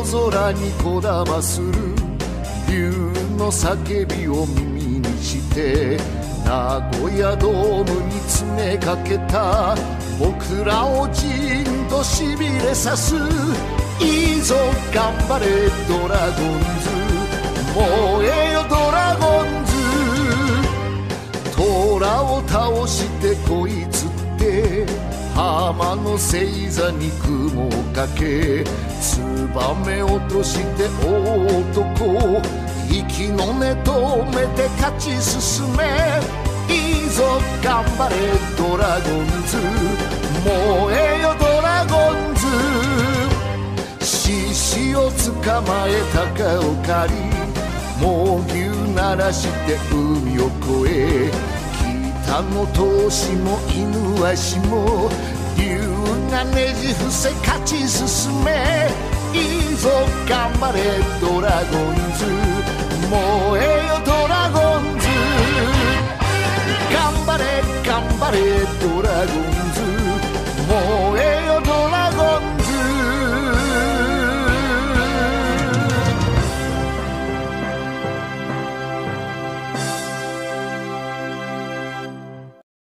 夜空にこだまする。竜の叫びを耳にして名古屋ドームに詰めかけた。僕らをじんとしびれさす。いいぞ頑張れドラゴンズ。燃えよドラゴンズ。虎を倒してこいつって浜の星座に雲をかけツバメ落として男息の根止めて勝ち進め。いいぞ頑張れドラゴンズ燃えよドラゴンズ。獅子を捕まえたかを借り猛牛鳴らして海を越え北の闘志も犬足も竜がねじ伏せ勝ち進め。いいぞ頑張れドラゴンズ。燃えよドラゴンズ。頑張れ頑張れドラゴンズ。